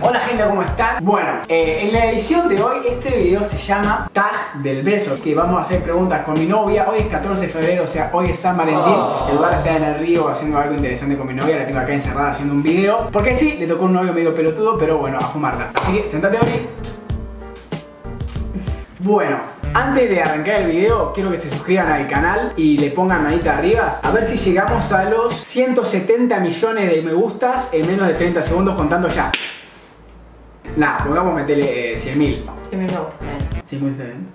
Hola gente, ¿cómo están? Bueno, eh, en la edición de hoy este video se llama Tag del Beso Que vamos a hacer preguntas con mi novia Hoy es 14 de febrero, o sea, hoy es San Valentín El lugar está en el río haciendo algo interesante con mi novia La tengo acá encerrada haciendo un video Porque sí, le tocó un novio medio pelotudo, pero bueno, a fumarla Así que, sentate hoy Bueno, antes de arrancar el video, quiero que se suscriban al canal y le pongan manita arriba. A ver si llegamos a los 170 millones de me gustas en menos de 30 segundos contando ya. Nah, pongamos meterle eh, 100 mil. Que me gusta. Sí, muy bien.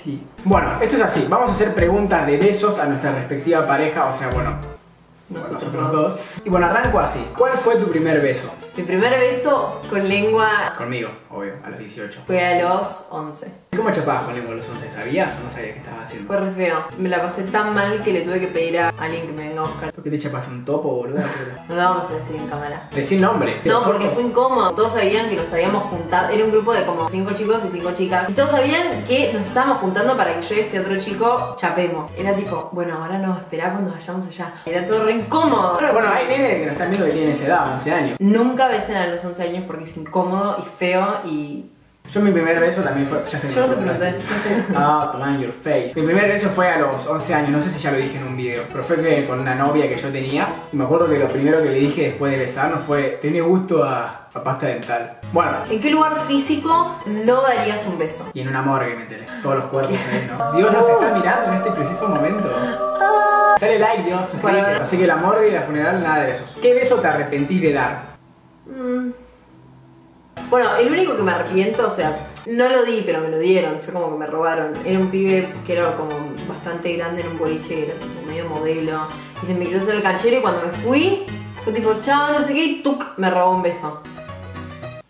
Sí. Bueno, esto es así. Vamos a hacer preguntas de besos a nuestra respectiva pareja, o sea, bueno, Nosotros, nosotros dos. Y bueno, arranco así. ¿Cuál fue tu primer beso? Mi primer beso con lengua Conmigo, obvio, a los 18. fue a los 11. ¿Cómo chapabas con lengua a los 11? ¿Sabías o no sabías qué estabas haciendo? Fue re feo. Me la pasé tan mal que le tuve que pedir a alguien que me venga a buscar. ¿Por qué te chapaste un topo, boludo? No lo vamos a decir en cámara. Decí el nombre. No, porque fue incómodo. Todos sabían que nos habíamos juntado. Era un grupo de como 5 chicos y 5 chicas. Y todos sabían que nos estábamos juntando para que yo y este otro chico chapemos. Era tipo, bueno, ahora no, esperá cuando vayamos allá. Era todo re incómodo. Bueno, hay nenes que nos están viendo que tienen esa edad, 11 años. Nunca besen a los 11 años porque es incómodo y feo y. Yo mi primer beso también fue... Ya Yo no te pregunté. Ah, toma in your face. Mi primer beso fue a los 11 años, no sé si ya lo dije en un video, pero fue que con una novia que yo tenía. Y me acuerdo que lo primero que le dije después de besarnos fue, tiene gusto a, a pasta dental. Bueno, ¿En qué lugar físico no darías un beso? y en una morgue metele, todos los cuerpos ahí, ¿no? Dios nos está mirando en este preciso momento. Dale like, Dios. Así que la morgue y la funeral, nada de besos. ¿Qué beso te arrepentís de dar? Mm. Bueno, el único que me arrepiento, o sea, no lo di, pero me lo dieron, fue como que me robaron. Era un pibe que era como bastante grande en un boliche, era tipo medio modelo, y se me quiso hacer el canchero y cuando me fui, fue tipo, chao, no sé qué, y tuk, me robó un beso.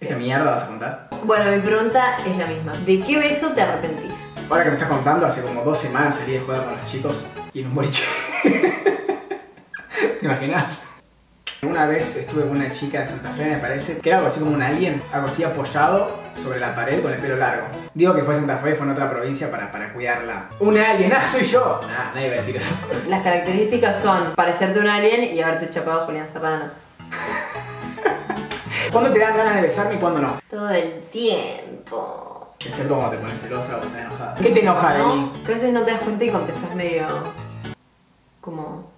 ¿Esa mierda vas a contar? Bueno, mi pregunta es la misma. ¿De qué beso te arrepentís? Ahora que me estás contando, hace como dos semanas salí de jugar con los chicos y en un boliche. ¿Te imaginas? Una vez estuve con una chica en Santa Fe, me parece, que era algo así como un alien, algo así apoyado sobre la pared con el pelo largo. Digo que fue Santa Fe, fue en otra provincia para, para cuidarla. ¡Un alien! ¡Ah, soy yo! Nah, nadie va a decir eso. Las características son parecerte un alien y haberte chapado a Julián Serrano. ¿Cuándo te dan ganas de besarme y cuándo no? Todo el tiempo. Excepto cuando te pones celosa o estás enojada. ¿Qué te enoja de ¿No? mí? Que a veces no te das cuenta y contestas medio. como.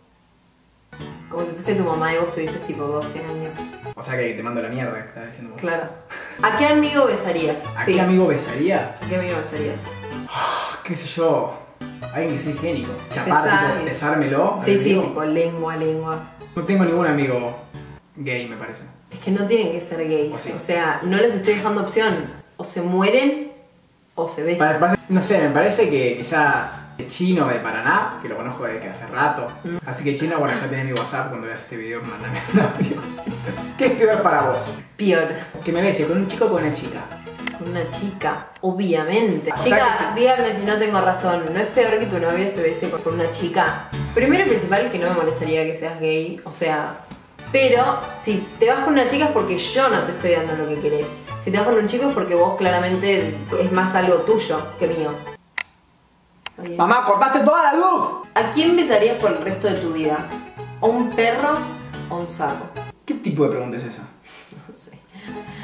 Como si fuese tu mamá y vos tuvieses tipo 12 años. O sea que te mando la mierda que estás diciendo vos. Claro. ¿A qué amigo besarías? ¿A Sí. qué amigo besaría? ¿A qué amigo besarías? ¿Qué sé yo? Alguien que sea higiénico. Chapar, Besar. tipo, besármelo. al Sí, sí, amigo. tipo lengua, lengua. No tengo ningún amigo gay, me parece. Es que no tienen que ser gays. O sí. O sea, no les estoy dejando opción. O se mueren o se besan. Pa- pa- no sé, me parece que quizás chino de Paraná, que lo conozco desde que hace rato. Mm. Así que chino, bueno, ya tenés mi WhatsApp cuando veas este video, mandame un audio. ¿Qué es peor para vos? Peor. Que me bese con un chico o con una chica. Con una chica, obviamente. O Chicas, que díganme si no tengo razón. ¿No es peor que tu novio se bese con una chica? Primero y principal que no me molestaría que seas gay. O sea, pero si te vas con una chica es porque yo no te estoy dando lo que querés. Si te vas con un chico es porque vos claramente es más algo tuyo que mío. Oye. Mamá, cortaste toda la luz. ¿A quién besarías por el resto de tu vida? ¿A un perro o un sapo? ¿Qué tipo de pregunta es esa? No sé.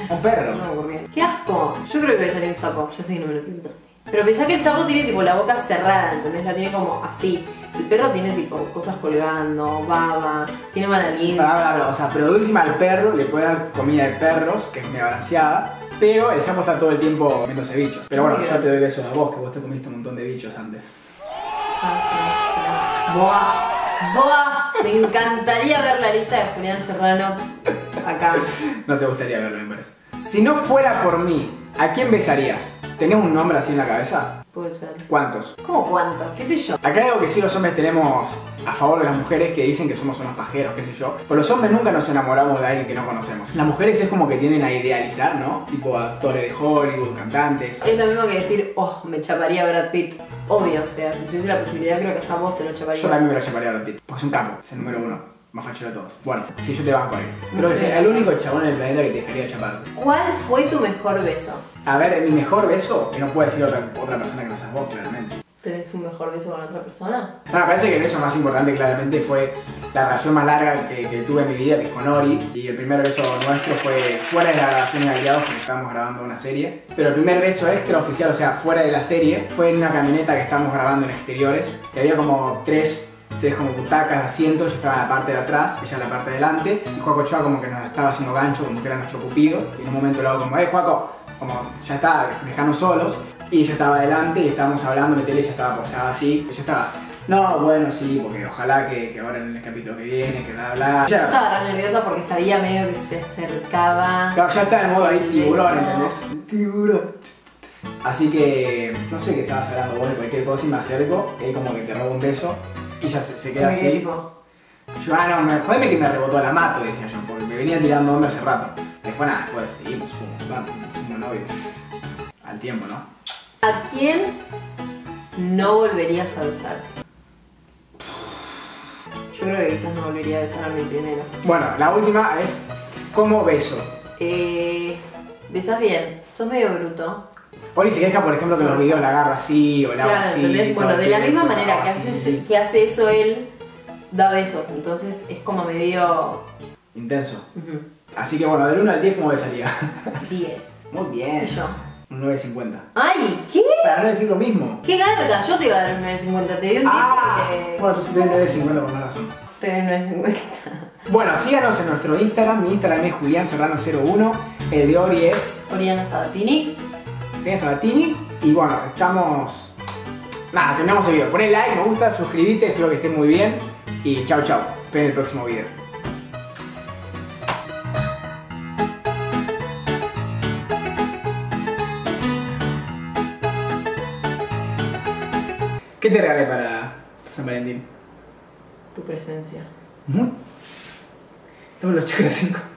Un perro. No me ocurrió. ¡Qué asco! Yo creo que besaría un sapo, ya sé que no me lo preguntaste. Pero pensá que el sapo tiene tipo la boca cerrada, ¿entendés? La tiene como así. El perro tiene tipo cosas colgando, baba, tiene mal aliento. Pará, pará. O sea, pero de última al perro le puedes dar comida de perros, que es medio balanceada. Pero el sapo está todo el tiempo comiéndose bichos. Pero bueno, yo te doy besos a vos, que vos te comiste un montón de bichos antes. Boa, boa. Me encantaría ver la lista de Julián Serrano acá. No te gustaría verlo, me parece. Si no fuera por mí, ¿a quién besarías? ¿Tenés un nombre así en la cabeza? Puede ser. ¿Cuántos? ¿Cómo cuánto? ¿Qué sé yo? Acá hay algo que sí los hombres tenemos a favor de las mujeres que dicen que somos unos pajeros, qué sé yo. Pero los hombres nunca nos enamoramos de alguien que no conocemos. Las mujeres es como que tienden a idealizar, ¿no? Tipo actores de Hollywood, cantantes. Es lo mismo que decir, oh, me chaparía Brad Pitt. Obvio, o sea, si tuviese la posibilidad, creo que hasta vos te lo chaparías. Yo también me lo llamaría a Brad Pitt, porque es un capo, es el número uno. Más fachero de todos. Bueno, sí, yo te banco ahí. Creo que es el único chabón en el planeta que te dejaría chapar. ¿Cuál fue tu mejor beso? A ver, mi mejor beso, que no puede decir otra, otra persona que no seas vos, claramente. ¿Tenés un mejor beso con otra persona? No, me parece que el beso más importante claramente fue la relación más larga que, que tuve en mi vida, que es con Ori. Y el primer beso nuestro fue fuera de la grabación de aliados, porque estábamos grabando una serie. Pero el primer beso extra oficial, o sea, fuera de la serie, fue en una camioneta que estábamos grabando en exteriores. Y había como tres, tres como butacas de asientos, yo estaba en la parte de atrás, ella en la parte de delante. Y Juaco Ochoa como que nos estaba haciendo gancho, como que era nuestro cupido. Y en un momento lo hago como, eh, Juaco, como ya está, dejanos solos. Y ella estaba adelante y estábamos hablando, metele, ella estaba posada así. Yo estaba, no, bueno, sí, porque ojalá que, que ahora en el capítulo que viene, que bla, bla. Yo Ya, estaba re nerviosa porque sabía medio que se acercaba. claro, ya está en modo ahí tiburón. ¿entendés? Tiburón. Así que, no sé qué estabas hablando vos de cualquier cosa y me acerco, ahí como que te robo un beso y ya se, se queda así. tipo, Yo, ah, no, me, jodeme que me rebotó la mato, decía yo, porque me venía tirando onda hace rato. Después nada, después seguimos, fuimos, vamos, fuimos novios. Al tiempo, ¿no? ¿A quién no volverías a besar? Yo creo que quizás no volvería a besar a mi primero. Bueno, la última es, ¿cómo beso? Eh, besas bien, sos medio bruto. Ori se queja, por ejemplo, que los videos la agarro así o la hago Claro, así. Bueno, de la misma tiempo, manera que, hace, que hace eso él, da besos. Entonces es como medio. Intenso. ujú, Así que bueno, del 1 al 10, ¿cómo besaría? 10. Muy bien. Y yo. Un 9.50. ¡Ay! ¿Qué? Para no decir lo mismo. ¡Qué garga! Yo te iba a dar un 9.50. Te di un 10 Ah, porque. bueno, entonces te doy 9.50 por una razón. Te doy un 9.50. Bueno, síganos en nuestro Instagram. Mi Instagram es Julián Serrano01. El de Ori es Oriana Sabatini. Julián Sabatini. Y bueno, estamos. Nada, terminamos el video. Poné like, me gusta, suscríbete, espero que estén muy bien. Y chau chau. Esperen el próximo video. ¿Qué te regalé para San Valentín? Tu presencia. Muy. Dame los chicos 5.